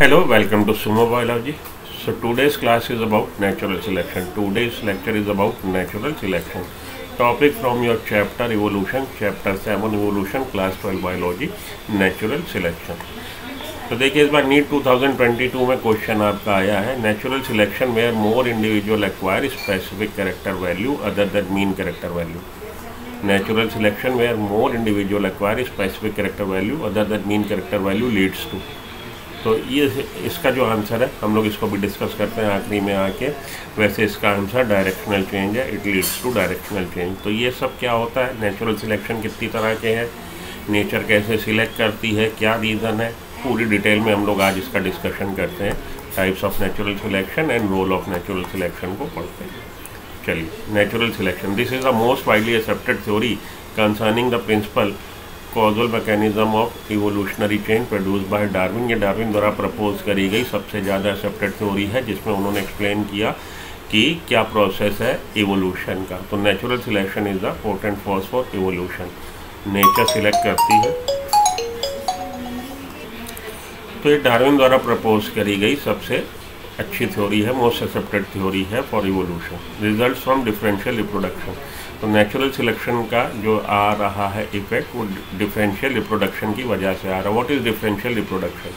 Hello welcome to Sumo biology so today's class is about natural selection today's lecture is about natural selection topic from your chapter evolution chapter seven evolution class twelve biology natural selection तो देखिए, इस बार NEET 2022 में question आपका आया है। Natural selection where more individual acquire specific character value other that mean character value natural selection where more individual acquire specific character value other that mean character value leads to तो ये इसका जो answer है, हम लोग इसको भी discuss करते हैं आखिरी में आके। वैसे इसका आंसर डायरेक्शनल चेंज है it leads to directional change तो ये सब क्या होता है? नेचुरल सिलेक्शन कितनी तरह के हैं? नेचर कैसे सिलेक्ट करती है? क्या रीज़न है? पूरी डिटेल में हम लोग आज इसका डिस्कशन करते हैं। Types of natural selection and role of natural selection को पढ़ते हैं। चलिए natural selection this is the most widely accepted theory concerning the principal causal mechanism of evolutionary change produce by Darwin ये डार्विन द्वारा propose करी गई सबसे ज़्यादा एक्सेप्टेड थ्योरी है, जिसमें उन्होंने एक्सप्लेन किया कि क्या प्रोसेस है इवोल्यूशन का। तो natural selection is the important force for evolution nature select करती है। तो ये डार्विन द्वारा प्रपोज करी गई सबसे अच्छी थ्योरी है मोस्ट एक्सेप्टेड थ्योरी है for evolution result from differential reproduction तो नेचुरल सिलेक्शन का जो आ रहा है इफ़ेक्ट वो डिफरेंशियल रिप्रोडक्शन की वजह से आ रहा है। What is differential reproduction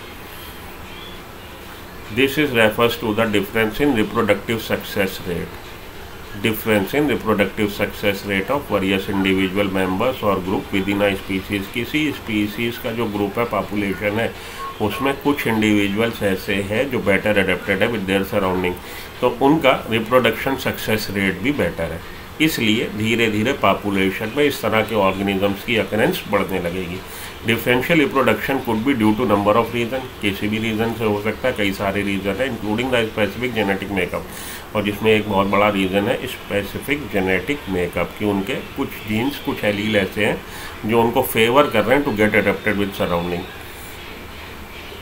this is refers to the difference in reproductive success rate difference in reproductive success rate of various individual members और ग्रुप विद इन स्पीसीज किसी स्पीसीज का जो ग्रुप है पॉपुलेशन है, उसमें कुछ इंडिविजुअल्स ऐसे हैं जो बेटर अडेप्टेड है विद देयर सराउंडिंग तो उनका रिप्रोडक्शन सक्सेस रेट भी बेटर है। इसलिए धीरे धीरे पॉपुलेशन में इस तरह के ऑर्गेनिजम्स की अकरेंस बढ़ने लगेगी। Differential reproduction could be due to number of reason किसी भी रीज़न से हो सकता है, कई सारे रीज़न है including the specific genetic makeup और जिसमें एक बहुत बड़ा रीज़न है स्पेसिफिक जेनेटिक मेकअप कि उनके कुछ जीन्स कुछ एलील ऐसे हैं, जो उनको फेवर कर रहे हैं to get adapted with surrounding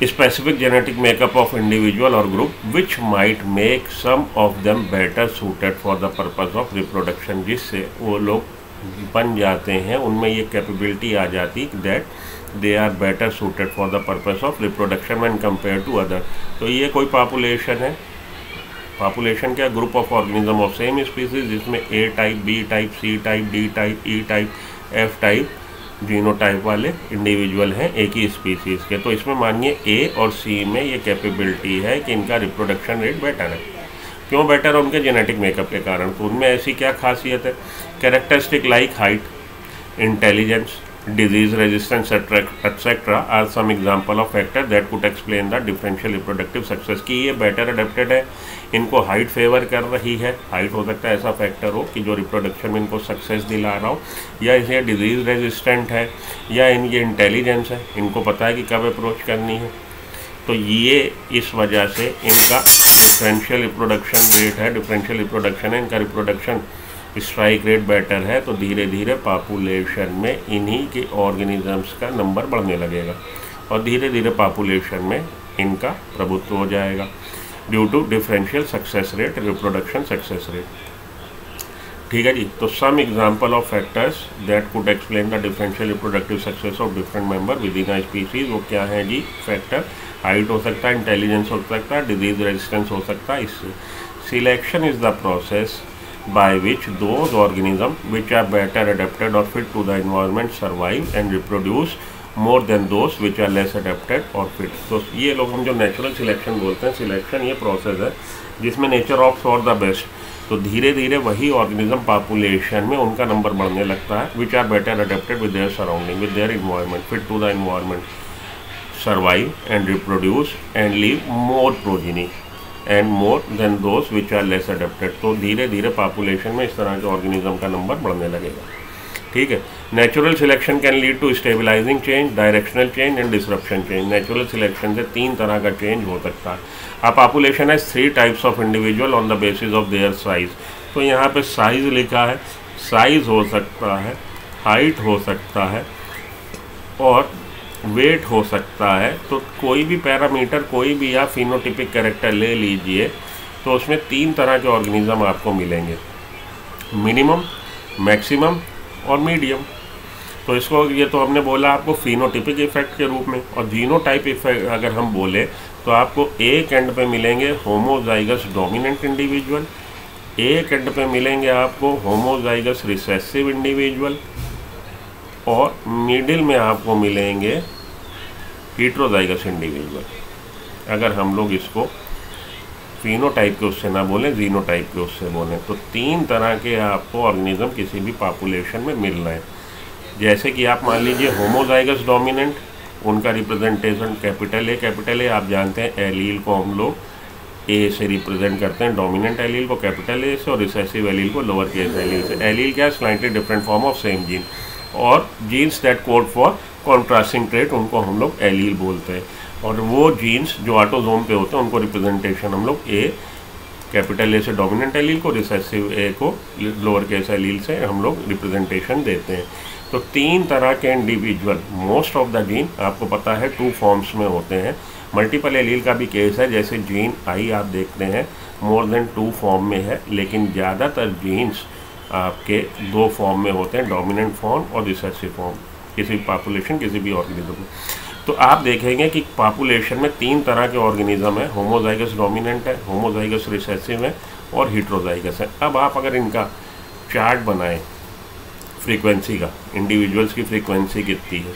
specific genetic makeup of individual or group which might make some of them better suited for the purpose of reproduction, जिससे वो लोग बन जाते हैं, उनमें ये कैपेबिलिटी आ जाती that they are better suited for the purpose of reproduction than compare to other तो ये कोई पॉपुलेशन है। पॉपुलेशन क्या? Group of organism of same species जिसमें A type B type C type D type E type F type genotype वाले individual हैं, एक ही species के। तो इसमें मानिए ए और सी में ये कैपेबिलिटी है कि इनका रिप्रोडक्शन रेट बेटर है। क्यों बेटर है? उनके जेनेटिक मेकअप के कारण। तो उनमें ऐसी क्या खासियत है? Characteristic like height intelligence disease resistance etc are some example of factor that could explain the differential reproductive success कि ये बेटर अडेप्टेड है, इनको हाइट फेवर कर रही है। हाइट हो सकता है ऐसा फैक्टर हो कि जो रिप्रोडक्शन में इनको सक्सेस दिला रहा हो, या इसे डिज़ीज़ रेजिस्टेंट है, या इनकी इंटेलिजेंस है, इनको पता है कि कब अप्रोच करनी है। तो ये इस वजह से इनका डिफरेंशियल रिप्रोडक्शन रेट है डिफरेंशियल रिप्रोडक्शन है, इनका रिप्रोडक्शन स्ट्राइक रेट बेटर है तो धीरे धीरे पॉपुलेशन में इन्हीं के ऑर्गेनिजम्स का नंबर बढ़ने लगेगा और धीरे धीरे पॉपुलेशन में इनका प्रभुत्व हो जाएगा due to differential success rate reproduction success rate ठीक है जी तो some example of factors that could explain the differential reproductive success of different member within species वो क्या है जी? फैक्टर हाइट हो सकता है इंटेलिजेंस हो सकता है डिज़ीज़ रेजिस्टेंस हो सकता है इससे selection is the process by which those organisms which are better adapted or fit to the environment survive and reproduce more than those which are less adapted or fit. तो ये लोग हम जो natural selection बोलते हैं selection ये process है जिसमें nature of for the best तो धीरे धीरे वही ऑर्गेनिज्म पॉपुलेशन में उनका नंबर बढ़ने लगता है which are better adapted with their surrounding with their environment fit to the environment survive and reproduce and leave more progeny and more than those which are less adapted तो धीरे धीरे population में इस तरह के ऑर्गेनिज्म का number बढ़ने लगेगा। ठीक है? Natural selection can lead to stabilizing change directional change and disruption change natural selection से तीन तरह का चेंज हो सकता है। आ पॉपुलेशन है three types of individual on the basis of their size तो यहाँ पे साइज़ लिखा है। साइज़ हो सकता है हाइट हो सकता है और वेट हो सकता है तो कोई भी पैरामीटर, कोई भी आप फिनोटिपिक करेक्टर ले लीजिए तो उसमें तीन तरह के ऑर्गेनिज्म आपको मिलेंगे। मिनिमम मैक्सिमम और मीडियम तो इसको, ये तो हमने बोला आपको फिनोटिपिक इफ़ेक्ट के रूप में, और जीनोटाइप इफ़ेक्ट अगर हम बोले तो आपको एक एंड पे मिलेंगे होमोजाइगस डोमिनेंट इंडिविजुअल एक एंड पे मिलेंगे आपको होमोजाइगस रिसेसिव इंडिविजुअल और मिडिल में आपको मिलेंगे हीट्रोजाइगस इंडिविजुअल अगर हम लोग इसको फिनोटाइप के उससे ना बोलें जीनोटाइप के उससे बोलें तो तीन तरह के आपको ऑर्गेनिज्म किसी भी पॉपुलेशन में मिल रहे हैं। जैसे कि आप मान लीजिए होमोजाइगस डोमिनेंट उनका representation capital A capital A आप जानते हैं एलील को हम लोग ए से रिप्रेजेंट करते हैं डोमिनेंट एलील को कैपिटल ए से और रिसेसिव एलील को लोअर केस एलील से। एलील क्या slightly different form of same gene और genes that code for contrasting trait उनको हम लोग एलील बोलते हैं। और वो जीन्स जो ऑटोजोम पे होते हैं, उनको रिप्रेजेंटेशन हम लोग ए कैपिटल ए से डोमिनेंट एलील को रिसेसिव ए को लोअर केस एलील से हम लोग रिप्रेजेंटेशन देते हैं। तो तीन तरह के individual most of the gene आपको पता है टू फॉर्म्स में होते हैं। मल्टीपल एलील का भी केस है, जैसे जीन आई आप देखते हैं मोर देन टू फॉर्म में है, लेकिन ज़्यादातर जीन्स आपके दो फॉर्म में होते हैं डोमिनेंट फॉर्म और रिसेसिव फॉर्म किसी भी पॉपुलेशन किसी भी ऑर्गेनिज्म में तो आप देखेंगे कि पॉपुलेशन में तीन तरह के ऑर्गेनिज्म है। होमोजाइगस डोमिनेंट है होमोजाइगस रिसेसिव है और हीट्रोजाइगस है। अब आप अगर इनका चार्ट बनाएँ फ्रीक्वेंसी का इंडिविजुअल्स की फ्रीक्वेंसी कितनी है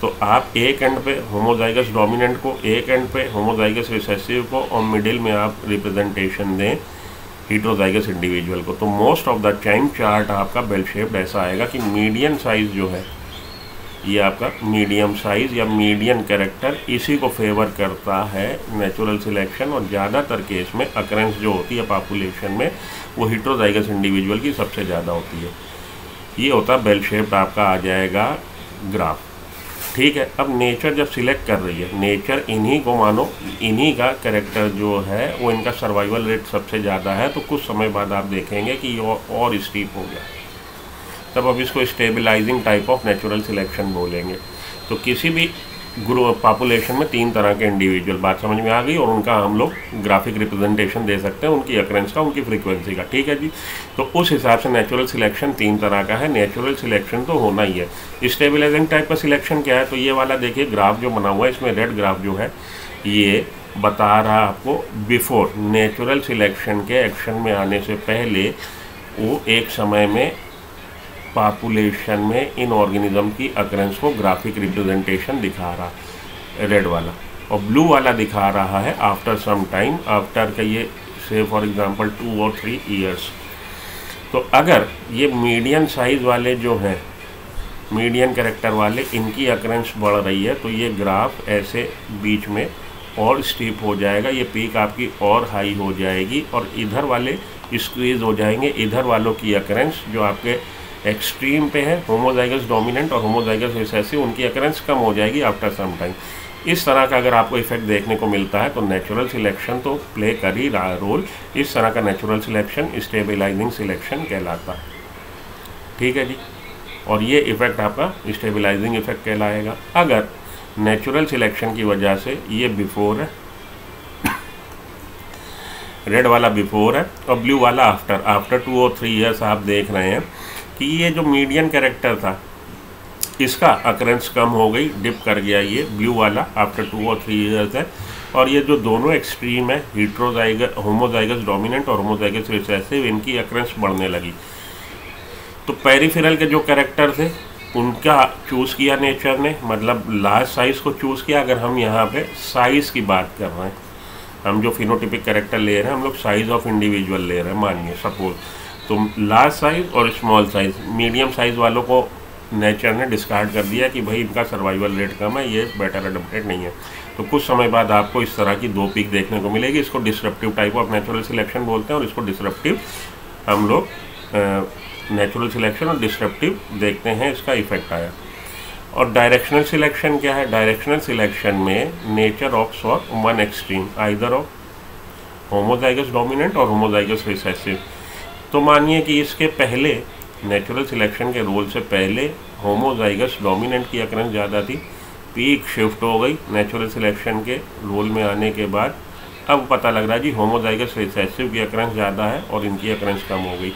तो आप एक एंड पे होमोजाइगस डोमिनेंट को, एक एंड पे होमोजाइगस रिसेसिव को और मिडिल में आप रिप्रेजेंटेशन दें हीट्रोजाइगस इंडिविजुअल को। तो most of the time chart आपका बेल शेप्ड ऐसा आएगा कि मीडियम साइज़ जो है ये आपका मीडियम साइज़ या मीडियम कैरेक्टर इसी को फेवर करता है नेचुरल सिलेक्शन और ज़्यादातर केस में अकरेंस जो होती है पॉपुलेशन में, वो हिट्रोजाइगस इंडिविजुअल की सबसे ज़्यादा होती है। ये होता बेल शेप्ड आपका आ जाएगा ग्राफ ठीक है, अब नेचर जब सिलेक्ट कर रही है नेचर इन्हीं को मानो, इन्हीं का करेक्टर जो है, वो इनका सर्वाइवल रेट सबसे ज़्यादा है तो कुछ समय बाद आप देखेंगे कि ये और स्टीप हो गया। तब अब इसको stabilising type of natural selection बोलेंगे। तो किसी भी ग्रुप पॉपुलेशन में तीन तरह के इंडिविजुअल बात समझ में आ गई? और उनका हम लोग ग्राफिक रिप्रेजेंटेशन दे सकते हैं, उनकी अक्रेंस का, उनकी फ्रीक्वेंसी का, ठीक है जी? तो उस हिसाब से नेचुरल सिलेक्शन तीन तरह का है। नेचुरल सिलेक्शन तो होना ही है। स्टेबलाइजिंग टाइप का सिलेक्शन क्या है? तो ये वाला देखिए ग्राफ जो बना हुआ है, इसमें रेड ग्राफ जो है, ये बता रहा आपको बिफोर नेचुरल सिलेक्शन के एक्शन में आने से पहले, वो एक समय में पॉपुलेशन में इन ऑर्गेनिज्म की अक्रेंस को ग्राफिक रिप्रेजेंटेशन दिखा रहा रेड वाला। और ब्लू वाला दिखा रहा है आफ्टर सम टाइम आफ्टर का ये से फॉर एग्जांपल टू और थ्री इयर्स तो अगर ये मीडियम साइज़ वाले जो हैं मीडियम करेक्टर वाले, इनकी अक्रेंस बढ़ रही है तो ये ग्राफ ऐसे बीच में और स्टीप हो जाएगा, ये पीक आपकी और हाई हो जाएगी और इधर वाले स्क्वीज हो जाएँगे, इधर वालों की अक्रेंस जो आपके एक्सट्रीम पे है होमोजाइगस डोमिनेंट और होमोजाइगस रिसेसिव उनकी अकरेंस कम हो जाएगी आफ्टर सम टाइम इस तरह का अगर आपको इफ़ेक्ट देखने को मिलता है तो नेचुरल सिलेक्शन तो प्ले कर ही रहा रोल इस तरह का नेचुरल सिलेक्शन स्टेबलाइजिंग सिलेक्शन कहलाता है. ठीक है जी? और ये इफ़ेक्ट आपका स्टेबलाइजिंग इफ़ेक्ट कहलाएगा. अगर नेचुरल सिलेक्शन की वजह से ये बिफोर है रेड वाला बिफोर है, और ब्लू वाला आफ्टर आफ्टर टू और थ्री ईयर्स आप देख रहे हैं कि ये जो मीडियन कैरेक्टर था, इसका अकरेंस कम हो गई डिप कर गया ये ब्लू वाला आफ्टर टू और थ्री ईयर्स है। और ये जो दोनों एक्सट्रीम है हीट्रोजाइगस होमोजाइगस डोमिनेंट और होमोजाइगस रिसेसिव इनकी अकरेंस बढ़ने लगी। तो पेरीफेरल के जो कैरेक्टर थे, उनका चूज़ किया नेचर ने मतलब लार्ज साइज़ को चूज़ किया। अगर हम यहाँ पे साइज़ की बात कर रहे हैं, हम जो फिनोटिपिक कैरेक्टर ले रहे हैं, हम लोग साइज़ ऑफ़ इंडिविजुअल ले रहे हैं, मानिए सपोज़ तो लार्ज साइज़ और स्मॉल साइज़ मीडियम साइज़ वालों को नेचर ने डिस्कार्ड कर दिया कि भाई इनका सर्वाइवल रेट कम है, ये बेटर एडप्टेड नहीं है। तो कुछ समय बाद आपको इस तरह की दो पीक देखने को मिलेगी, इसको disruptive type of natural selection बोलते हैं और इसको डिसरप्टिव हम लोग नेचुरल सिलेक्शन और डिसरप्टिव देखते हैं, इसका इफ़ेक्ट आया। और डायरेक्शनल सिलेक्शन क्या है? डायरेक्शनल सिलेक्शन में nature of for one extreme either of homozygous dominant और होमोजाइगस रिसेसिव तो मानिए कि इसके पहले नेचुरल सिलेक्शन के रोल से पहले होमोजाइगस डोमिनेंट की अकरंस ज़्यादा थी पीक शिफ्ट हो गई नेचुरल सिलेक्शन के रोल में आने के बाद। अब पता लग रहा है जी होमोजाइगस रिसेसिव की अकरंस ज़्यादा है और इनकी अकरंस कम हो गई।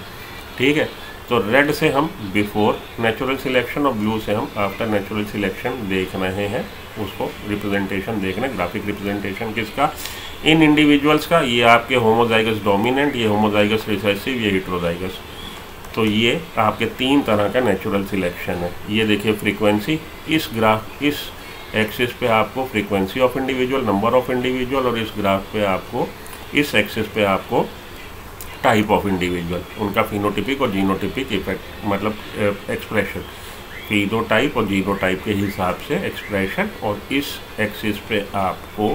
ठीक है तो रेड से हम बिफोर नेचुरल सिलेक्शन और ब्लू से हम आफ्टर नेचुरल सिलेक्शन देख रहे हैं। उसको रिप्रेजेंटेशन देख रहे हैं ग्राफिक रिप्रेजेंटेशन किसका? इन इंडिविजुअल्स का, ये आपके होमोजाइगस डोमिनेंट ये होमोजाइगस रिसेसिव ये हिट्रोजाइगस तो ये आपके तीन तरह का नेचुरल सिलेक्शन है। ये देखिए फ्रीक्वेंसी इस ग्राफ इस एक्सिस पे आपको frequency of individual number of individual और इस ग्राफ पे आपको, इस एक्सिस पे आपको टाइप ऑफ़ इंडिविजुअल उनका फिनोटिपिक और जीनोटिपिक इफ़ेक्ट मतलब एक्सप्रेशन फिनोटाइप और जीनोटाइप के हिसाब से एक्सप्रेशन और इस एक्सिस पे आपको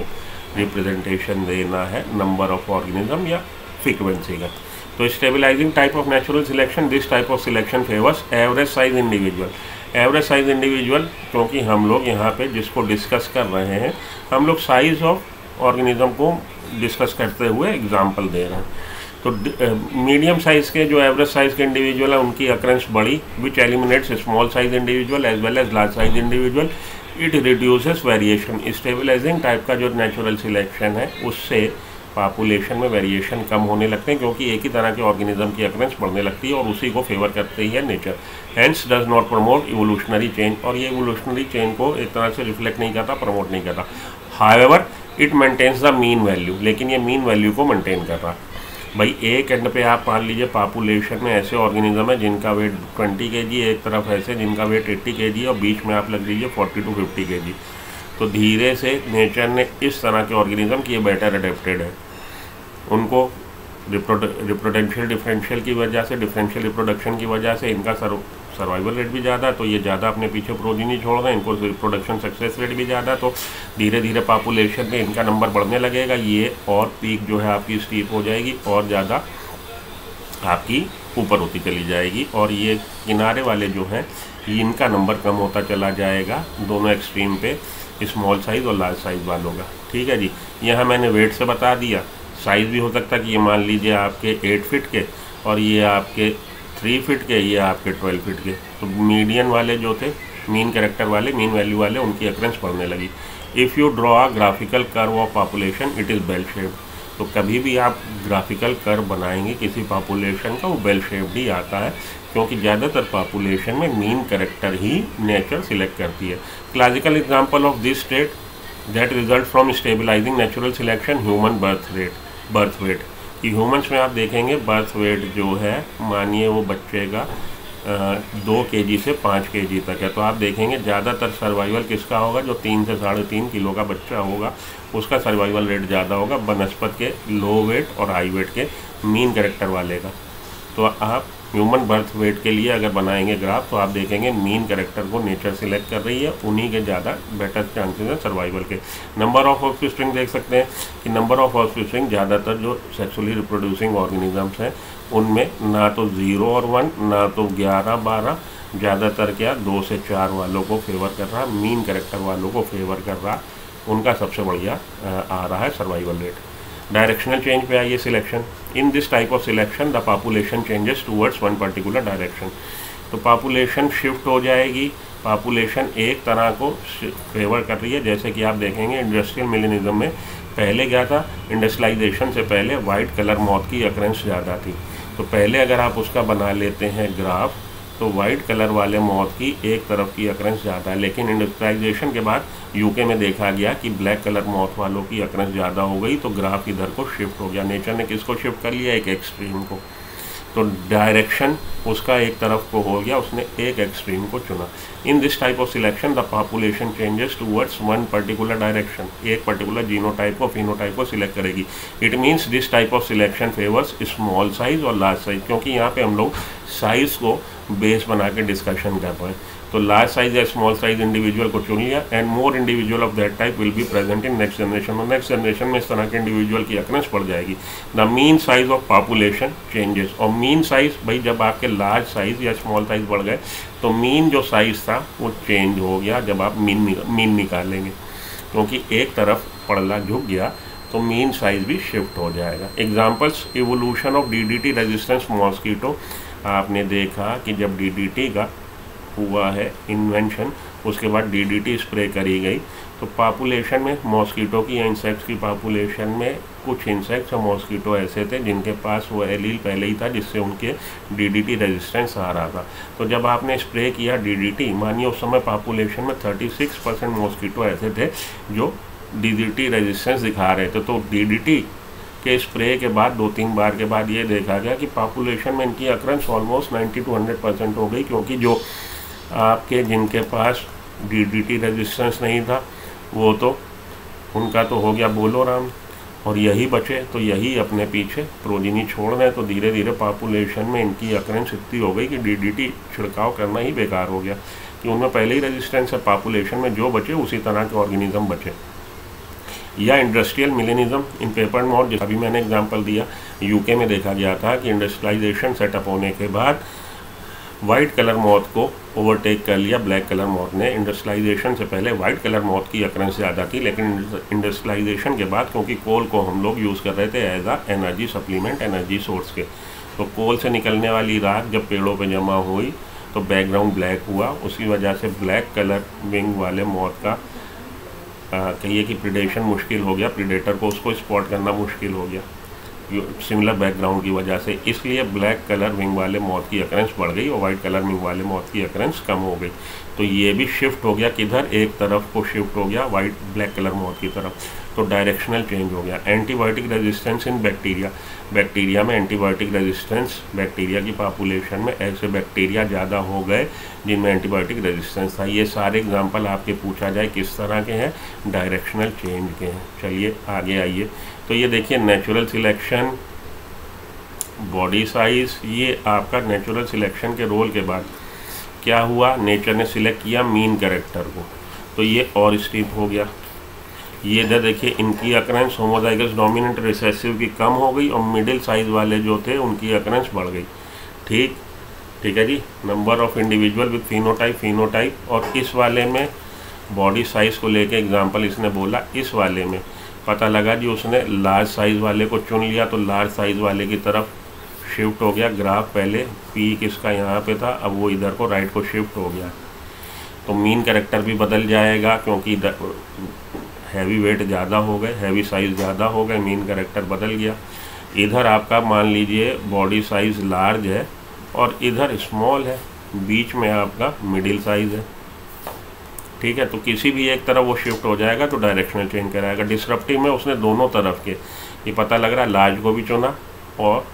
रिप्रेजेंटेशन देना है नंबर ऑफ़ ऑर्गेनिज्म या फ्रीक्वेंसी का। तो stabilising type of natural selection this type of selection favours average size individual average size individual क्योंकि हम लोग यहाँ पे जिसको डिस्कस कर रहे हैं, हम लोग साइज़ ऑफ़ ऑर्गेनिज्म को डिस्कस करते हुए एग्ज़ाम्पल दे रहे हैं। तो मीडियम साइज़ के जो एवरेज साइज़ के इंडिविजुअल है, उनकी अक्रेंस बड़ी which eliminates small size individual as well as large size individual it reduces variation stabilising type का जो नेचुरल सिलेक्शन है, उससे पॉपुलेशन में वेरिएशन कम होने लगते हैं, क्योंकि एक ही तरह के ऑर्गेनिज्म की अक्रेंस बढ़ने लगती है और उसी को फेवर करते ही nature hence does not promote evolutionary change और ये इवोल्यूशनरी चेंज को एक तरह से रिफ्लेक्ट नहीं करता प्रमोट नहीं करता. However it maintains the mean value लेकिन ये मीन वैल्यू को मेंटेन कर रहा भाई, एक एंड पे आप मान लीजिए पॉपुलेशन में ऐसे ऑर्गेनिज्म है जिनका वेट 20 के जी एक तरफ़ ऐसे, जिनका वेट 80 के जी और बीच में आप लग लीजिए 40 टू 50 के जी तो धीरे से नेचर ने इस तरह के ऑर्गेनिज्म की ये बेटर अडेप्टेड है। उनको रिप्रोडेंशियल डिफरेंशियल की वजह से डिफरेंशियल रिप्रोडक्शन की वजह से इनका सर सर्वाइवल रेट भी ज़्यादा तो ये ज़्यादा अपने पीछे प्रोजीनी छोड़ रहे हैं इनको प्रोडक्शन सक्सेस रेट भी ज़्यादा तो धीरे धीरे पॉपुलेशन में इनका नंबर बढ़ने लगेगा। ये और पीक जो है आपकी स्टीप हो जाएगी और ज़्यादा आपकी ऊपर होती चली जाएगी। और ये किनारे वाले जो हैं इनका नंबर कम होता चला जाएगा दोनों एक्सट्रीम पे स्मॉल साइज़ और लार्ज साइज़ वालों का। ठीक है जी? यहाँ मैंने वेट से बता दिया। साइज़ भी हो सकता है कि ये मान लीजिए आपके एट फिट के, और ये आपके थ्री फिट के ये आपके ट्वेल्व फिट के। तो मीडियन वाले जो थे मीन करेक्टर वाले मीन वैल्यू वाले, उनकी अक्रेंस पढ़ने लगी। If you draw a graphical curve of population it is bell shape तो कभी भी आप ग्राफिकल कर्व बनाएँगे, किसी पॉपुलेशन का, वो बेल शेप्ड ही आता है। क्योंकि ज़्यादातर पॉपुलेशन में मीन करेक्टर ही नेचर सिलेक्ट करती है। Classical example of this state that result from stabilising natural selection human birth rate birth weight कि ह्यूमन्स में आप देखेंगे बर्थ वेट जो है, मानिए वो बच्चे का दो के जी से पाँच के जी तक है। तो आप देखेंगे ज़्यादातर सर्वाइवल किसका होगा? जो तीन से साढ़े तीन किलो का बच्चा होगा, उसका सर्वाइवल रेट ज़्यादा होगा बनस्पत के लो वेट और हाई वेट के मीन करेक्टर वाले का। तो आप ह्यूमन बर्थ वेट के लिए अगर बनाएँगे ग्राफ तो आप देखेंगे मीन करेक्टर को नेचर सिलेक्ट कर रही है, उन्हीं के ज़्यादा बेटर चांसेस हैं सर्वाइवल के। नंबर ऑफ़ ऑफ़ स्ट्रिंग देख सकते हैं कि नंबर ऑफ़ ऑफ़ स्ट्रिंग ज़्यादातर जो सेक्सुअली रिप्रोड्यूसिंग ऑर्गेनिजम्स हैं, उनमें ना तो ज़ीरो और वन ना तो ग्यारह, बारह, ज़्यादातर क्या दो से चार वालों को फेवर कर रहा, मीन करेक्टर वालों को फेवर कर रहा, उनका सबसे बढ़िया आ रहा है सर्वाइवल रेट डायरेक्शनल चेंज पे आइए selection in this type of selection the population changes towards one particular direction तो पॉपुलेशन शिफ्ट हो जाएगी. पॉपुलेशन एक तरह को फेवर कर रही है. जैसे कि आप देखेंगे इंडस्ट्रियल मिलेनिज्म में पहले क्या था? इंडस्ट्रियलाइजेशन से पहले वाइट कलर मौत की अक्रेंस ज़्यादा थी. तो पहले अगर आप उसका बना लेते हैं ग्राफ तो वाइट कलर वाले मौत की एक तरफ़ की अक्रेंस ज़्यादा है। लेकिन इंडस्ट्राइजेशन के बाद यूके में देखा गया कि ब्लैक कलर मौत वालों की अक्रेंस ज़्यादा हो गई तो ग्राफ इधर को शिफ्ट हो गया। नेचर ने किसको शिफ्ट कर लिया? एक एक्सट्रीम को। तो डायरेक्शन उसका एक तरफ़ को हो गया, उसने एक एक्सट्रीम को चुना। In this type of selection the population changes towards one particular direction एक पर्टिकुलर जीनो टाइप को फिनो टाइप को सिलेक्ट करेगी। It means this type of selection favours small size और लार्ज साइज़ क्योंकि यहाँ पे हम लोग साइज़ को बेस बना के डिस्कशन कर हैं। तो लार्ज साइज़ या स्मॉल साइज़ इंडिविजुअल को चुन लिया and more individual of that type will be present in next generation और नेक्स्ट जनरेशन में इस तरह के इंडिविजुअल की अक्रेंस पड़ जाएगी। The mean size of population changes और मीन साइज़ भाई जब आपके लार्ज साइज़ या स्मॉल साइज़ बढ़ गए तो मीन जो साइज़ था, वो चेंज हो गया जब आप मीन मीन निकालेंगे क्योंकि एक तरफ़ पड़ला झुक गया तो मीन साइज़ भी शिफ्ट हो जाएगा। Examples evolution of D D T resistance mosquito आपने देखा कि जब डी डी टी का हुआ है इन्वेंशन उसके बाद डीडीटी स्प्रे करी गई तो पॉपुलेशन में मॉस्कीटो की या इंसेक्ट्स की पॉपुलेशन में कुछ इंसेक्ट्स और मॉस्कीटो ऐसे थे जिनके पास वो एलील पहले ही था, जिससे उनके डीडीटी रेजिस्टेंस आ रहा था। तो जब आपने स्प्रे किया डीडीटी मानिए उस समय पॉपुलेशन में 36 परसेंट मॉस्कीटो ऐसे थे जो डीडीटी रेजिस्टेंस दिखा रहे थे। तो डीडीटी के स्प्रे के बाद, दो तीन बार के बाद ये देखा गया कि पॉपुलेशन में इनकी अक्रंस ऑलमोस्ट 90 टू 100 परसेंट हो गई, क्योंकि जो आपके जिनके पास डीडीटी रेजिस्टेंस नहीं था, वो तो उनका तो हो गया बोलो राम और यही बचे तो यही अपने पीछे प्रोजिनी छोड़ रहे तो धीरे धीरे पॉपुलेशन में इनकी अक्रेंस इतनी हो गई कि डीडीटी छिड़काव करना ही बेकार हो गया। कि उनमें पहले ही रेजिस्टेंस है पॉपुलेशन में जो बचे, उसी तरह के ऑर्गेनिज्म बचे। या industrial melanism in pepper moth अभी मैंने एग्जांपल दिया यूके में देखा गया था कि इंडस्ट्रियलाइजेशन सेटअप होने के बाद वाइट कलर मौत को ओवरटेक कर लिया ब्लैक कलर मौत ने। इंडस्ट्रियलाइजेशन से पहले वाइट कलर मौत की अक्रेंस ज़्यादा थी, लेकिन इंडस्ट्रियलाइजेशन के बाद, क्योंकि कोल को हम लोग यूज़ कर रहे थे as a energy supplement energy source के। तो कोल से निकलने वाली राख जब पेड़ों पर जमा हुई तो बैकग्राउंड ब्लैक हुआ। उसकी वजह से ब्लैक कलर विंग वाले मौत का कहिए कि प्रिडेशन मुश्किल हो गया प्रिडेटर को उसको स्पॉट करना मुश्किल हो गया। सिमिलर बैकग्राउंड की वजह से, इसलिए ब्लैक कलर विंग वाले मौत की अक्रेंस बढ़ गई और वाइट कलर विंग वाले मौत की अक्रेंस कम हो गई। तो ये भी शिफ्ट हो गया, किधर एक तरफ़ को शिफ्ट हो गया वाइट ब्लैक कलर मौत की तरफ़। तो डायरेक्शनल चेंज हो गया। Antibiotic resistance in bacteria bacteria में एंटीबायोटिक रेजिस्टेंस बैक्टीरिया की पॉपुलेशन में ऐसे बैक्टीरिया ज़्यादा हो गए जिनमें एंटीबायोटिक रेजिस्टेंस था। ये सारे एग्ज़ाम्पल आपके पूछा जाए किस तरह के हैं डायरेक्शनल चेंज के हैं। चलिए, आगे आइए। तो ये देखिए नेचुरल सिलेक्शन बॉडी साइज़ ये आपका नेचुरल सिलेक्शन के रोल के बाद क्या हुआ? नेचर ने सिलेक्ट किया मीन कैरेक्टर को। तो ये और स्टीप हो गया। ये इधर देखिए, इनकी अक्रेंस होमोजाइगस डोमिनेंट रिसेसिव की कम हो गई और मिडिल साइज़ वाले जो थे, उनकी अक्रेंस बढ़ गई। ठीक? ठीक है जी? Number of individual with phenotype phenotype और इस वाले में बॉडी साइज़ को लेके एग्जांपल इसने बोला, इस वाले में। पता लगा जी उसने लार्ज साइज़ वाले को चुन लिया तो लार्ज साइज़ वाले की तरफ़ शिफ्ट हो गया। ग्राफ पहले पी किसका यहाँ पे था, अब वो इधर को राइट को शिफ्ट हो गया। तो मीन कैरेक्टर भी बदल जाएगा, क्योंकि हैवी वेट ज़्यादा हो गए हैवी साइज़ ज़्यादा हो गए मीन करेक्टर बदल गया। इधर आपका मान लीजिए बॉडी साइज़ लार्ज है और इधर स्मॉल है, बीच में आपका मिडिल साइज़ है। ठीक है तो किसी भी एक तरफ़ वो शिफ्ट हो जाएगा तो डायरेक्शनल चेंज कराएगा। डिस्क्रप्टिव में उसने दोनों तरफ़ के, ये पता लग रहा है लार्ज को भी चुना और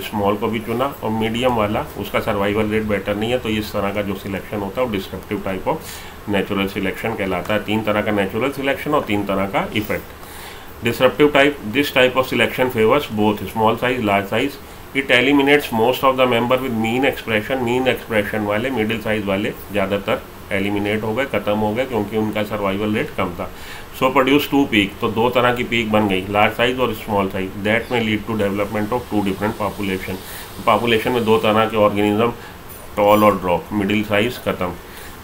स्मॉल को भी चुना और मीडियम वाला, उसका सर्वाइवल रेट बेटर नहीं है तो इस तरह का जो सिलेक्शन होता है, वो descriptive type of natural selection कहलाता है। तीन तरह का नेचुरल सिलेक्शन और तीन तरह का effect disruptive type this type of selection favours both small size large size it eliminates most of the member with mean expression mean expression वाले मिडिल साइज़ वाले ज़्यादातर एलिमिनेट हो गए, ख़त्म हो गए, क्योंकि उनका सर्वाइवल रेट कम था। सो प्रोड्यूस टू पीक तो दो तरह की पीक बन गई लार्ज साइज़ और स्मॉल साइज़ दैट में lead to development of two different population population में दो तरह के ऑर्गेनिज्म टॉल और ड्रॉप मिडिल साइज़ खत्म.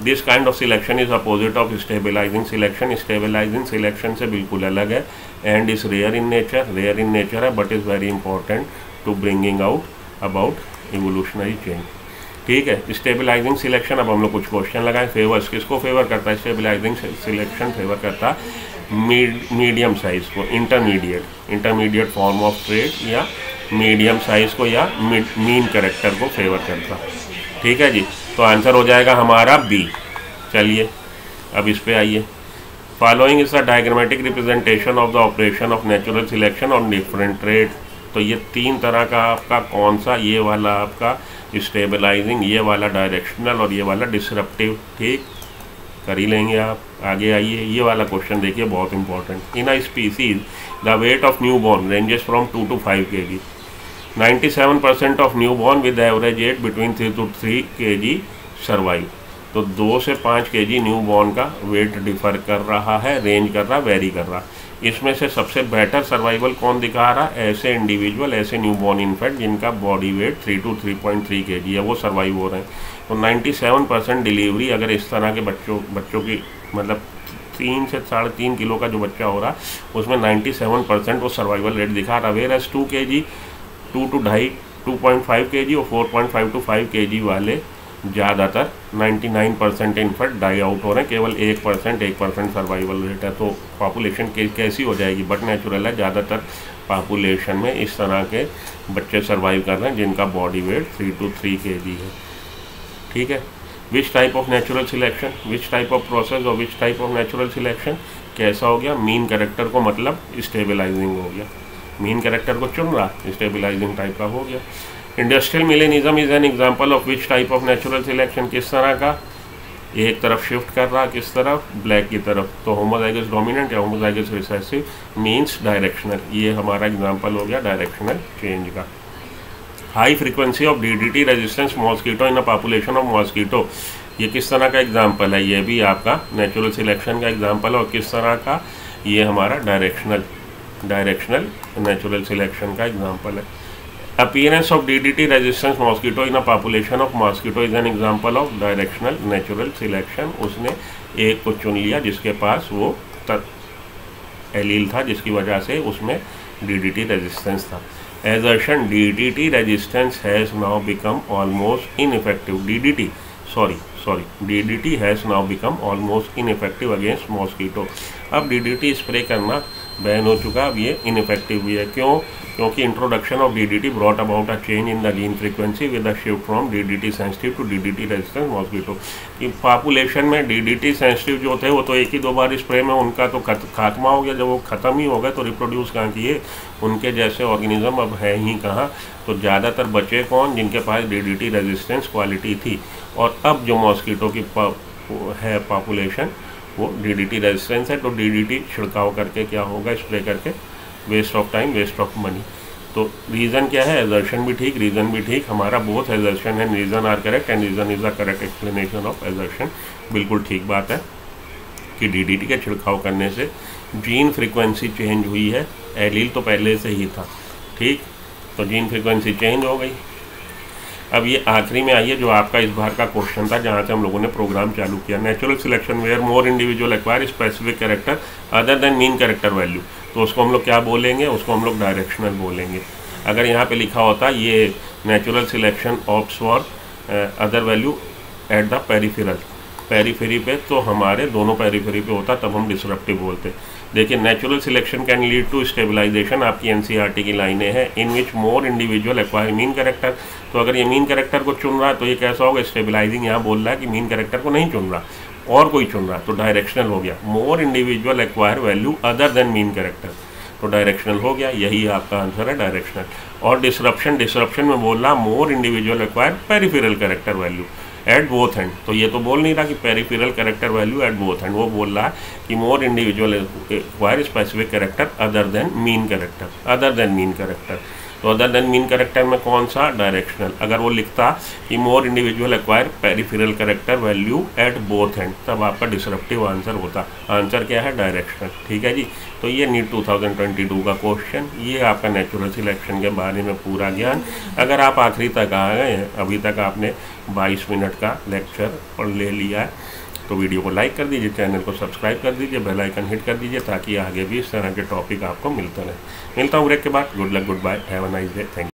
This kind of selection is opposite of stabilising selection stabilising selection से बिल्कुल अलग है and is rare in nature rare in nature है but is very important to bringing out about evolutionary change ठीक है stabilising selection अब हम लोग कुछ क्वेश्चन लगाए फेवर्स किसको फेवर करता है? स्टेबलाइजिंग सिलेक्शन फेवर करता है मीडियम साइज़ को intermediate intermediate form of trait या मीडियम साइज़ को या मीन करेक्टर को फेवर करता। ठीक है जी? तो आंसर हो जाएगा हमारा बी चलिए, अब इस पे आइए। Following is a diagrammatic representation of the operation of natural selection on different trait तो ये तीन तरह का आपका कौन सा ये वाला आपका स्टेबलाइजिंग ये वाला डायरेक्शनल और ये वाला डिसरप्टिव ठीक कर ही लेंगे आप। आगे आइए, ये वाला क्वेश्चन देखिए, बहुत important in I species the weight of newborn ranges from two to five K G ninety seven percent of newborn with average at between three two three K G survive तो दो से पाँच के जी new born का weight differ कर रहा है range कर रहा वेरी कर रहा। इसमें से सबसे बेटर सर्वाइवल कौन दिखा रहा? है ऐसे इंडिविजुअल ऐसे न्यू बॉर्न इन्फेक्ट जिनका body weight three two three point three K G है, वो सर्वाइव हो रहे हैं। तो नाइन्टी सेवन परसेंट डिलीवरी अगर इस तरह के बच्चों बच्चों की मतलब तीन से साढ़े तीन किलो का जो बच्चा हो रहा, उसमें नाइन्टी सेवन परसेंट वो सर्वाइवल रेट दिखा रहा। Whereas two K G two two ढाई two point five K G और four point five two five K G वाले ज़्यादातर 99 परसेंट इनफेक्ट डाई आउट हो रहे हैं, केवल एक परसेंट एक परसेंट सर्वाइवल रेट है तो पॉपुलेशन कैसी हो जाएगी? बट नेचुरल है, ज़्यादातर पॉपुलेशन में इस तरह के बच्चे सर्वाइव कर रहे हैं, जिनका body weight three two three K G है। ठीक है? Which type of natural selection which type of process और which type of natural selection कैसा हो गया? मीन करेक्टर को मतलब स्टेबलाइजिंग हो गया। मीन करेक्टर को चुन रहा स्टेबलाइजिंग टाइप का हो गया। Industrial melanism is an example of which type of natural selection किस तरह का? ये एक तरफ़ शिफ्ट कर रहा किस तरफ़? ब्लैक की तरफ़। तो होमोजाइगस डोमिनेंट या होमोजाइगस रिसेसिव मींस डायरेक्शनल ये हमारा एग्जांपल हो गया डायरेक्शनल चेंज का। High frequency of DDT resistance mosquito in a population of mosquito ये किस तरह का एग्ज़ाम्पल है? ये भी आपका नेचुरल सिलेक्शन का एग्जांपल और किस तरह का? ये हमारा डायरेक्शनल डायरेक्शनल नेचुरल सिलेक्शन का एग्ज़ाम्पल है। Appearance of DDT resistance mosquito in a population of mosquito is an example of directional natural selection उसने एक को चुन लिया जिसके पास वो एलील था जिसकी वजह से उसमें DDT रेजिस्टेंस था assertion DDT resistance has now become almost ineffective DDT sorry sorry DDT has now become almost ineffective against mosquito अब DDT स्प्रे करना बैन हो चुका अब ये इनफेक्टिव भी है क्यों क्योंकि introduction of DDT brought about a change in the gene frequency with a shift from DDT sensitive to DDT resistance mosquito कि पॉपुलेशन में डीडीटी सेंसिटिव जो थे, वो तो एक ही दो बार स्प्रे में उनका तो खात्मा हो गया। जब वो ख़त्म ही हो गए तो रिप्रोड्यूस कहाँ किए? उनके जैसे ऑर्गेनिज्म अब है ही कहाँ? तो ज़्यादातर बचे कौन? जिनके पास डीडीटी रेजिस्टेंस क्वालिटी थी। और अब जो मॉस्किटो की है पॉपुलेशन वो डीडीटी रेजिस्टेंस है। तो डीडीटी छिड़काव करके क्या होगा? स्प्रे करके waste of time waste of money तो रीज़न क्या है? एजर्शन भी ठीक रीज़न भी ठीक. हमारा बहुत assertion and reason are correct and reason is the correct explanation of assertion बिल्कुल ठीक बात है कि डीडीटी का छिड़काव करने से जीन फ्रीक्वेंसी चेंज हुई है. एलील तो पहले से ही था, ठीक? तो जीन फ्रीक्वेंसी चेंज हो गई. अब ये आखिरी में आइए जो आपका इस बार का क्वेश्चन था, जहाँ से हम लोगों ने प्रोग्राम चालू किया। Natural selection where more individual acquire specific character other than mean character value तो उसको हम लोग क्या बोलेंगे? उसको हम लोग डायरेक्शनल बोलेंगे। अगर यहाँ पे लिखा होता, ये natural selection opts for other value at the peripheral periphery पे तो हमारे दोनों पेरीफेरी पे होता, तब हम डिसरप्टिव बोलते। देखिए natural selection can lead to stabilisation आपकी एन e की लाइनें हैं in which more individual acquire mean character तो अगर ये मीन करेक्टर को चुन रहा है तो ये कैसा होगा? स्टेबलाइजिंग यहाँ बोल रहा है कि मीन करेक्टर को नहीं चुन रहा। और कोई चुन रहा तो डायरेक्शनल हो गया। More individual acquire value other than mean character तो डायरेक्शनल हो गया, यही आपका आंसर है डायरेक्शनल और डिसरप्शन डिसरप्शन में बोल रहा more individual acquire peripheral character value at both end तो ये तो बोल नहीं रहा कि peripheral character value at both end वो बोल रहा है कि more individual acquire specific character other than mean character other than mean character तो अदर देन मीन करेक्टर में कौन सा डायरेक्शनल अगर वो लिखता कि more individual acquire peripheral character value at both hand तब आपका डिसरप्टिव आंसर होता। आंसर क्या है? डायरेक्शनल ठीक है जी? तो ये नीट 2022 का क्वेश्चन ये आपका नेचुरल सिलेक्शन के बारे में पूरा ज्ञान। अगर आप आखिरी तक आ गए हैं, अभी तक आपने 22 मिनट का लेक्चर ले लिया है। तो वीडियो को लाइक कर दीजिए, चैनल को सब्सक्राइब कर दीजिए, बेल आइकन हिट कर दीजिए ताकि आगे भी इस तरह के टॉपिक आपको मिलते रहे। मिलता हूँ ब्रेक के बाद। Good luck, good bye. Have a nice day. Thank